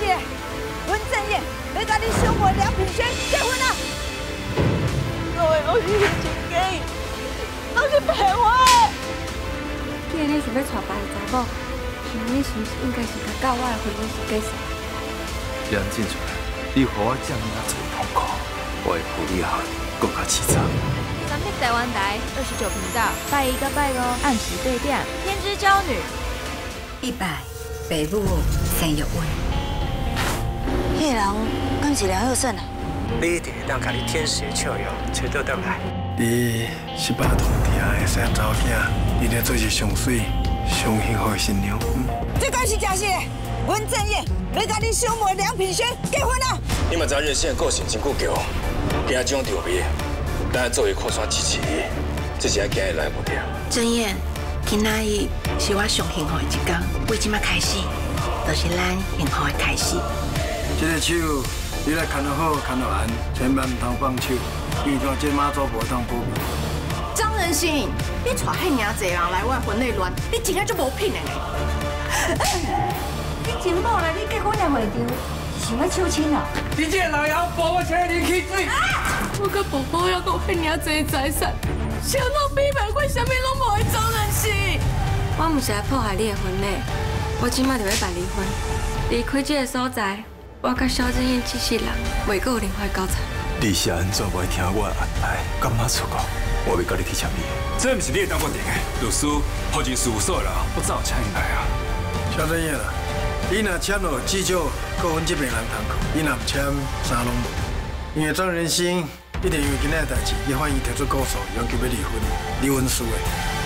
是，阮正业要甲你小妹梁品轩结婚啊！各位我是真假，拢是骗我的。既然你是要娶别个查某，那你是不是应该是甲教我的婚姻是结束？梁静纯，你予我这么多痛苦，我会负你后更加凄惨。三立台湾台二十九频道，拜一个拜五按时对点，天之娇女。一百，北母生育运。迄个人敢是梁鹤顺啊？你一定会当甲你天使的笑容找到倒来。你十八度底下的生查某囝，一定做是上水、上幸福的新娘。这敢是假事？阮正燕要甲你小妹梁品轩结婚啊！你嘛知任性个性真够强，惊这种场面，咱作为靠山支持伊，这是爱惊伊来不掉。正燕，今仔日是我上幸福的一天，为即摆开始，就是咱幸福的开始。这个手，你来看得好，看得安，千万唔通放手，因为看这妈祖无当保庇。张仁兴，你带遐尔济人来我婚礼乱，你真个就无品的呢！你真某来，你结婚也袂着，想要抢亲啊？你这老妖婆，我请你去水。我甲婆婆还有遐尔济财产，想到比卖我啥物拢无会张仁兴。我唔是来破坏你的婚礼，我即马就要办离婚。离开这个所在，我甲萧正燕这世人未够有另外交缠。你是安怎袂听我的安排？干嘛出国？我要跟你去签约。这不是你当决定的，律师、法庭事务所啦，我早请你来啊。萧正燕啦，你若签了，至少够阮这边人通过；你若不签，啥拢无。因为张仁兴一定因为今仔代志，伊反而提出告诉，要求要离婚，离婚书的。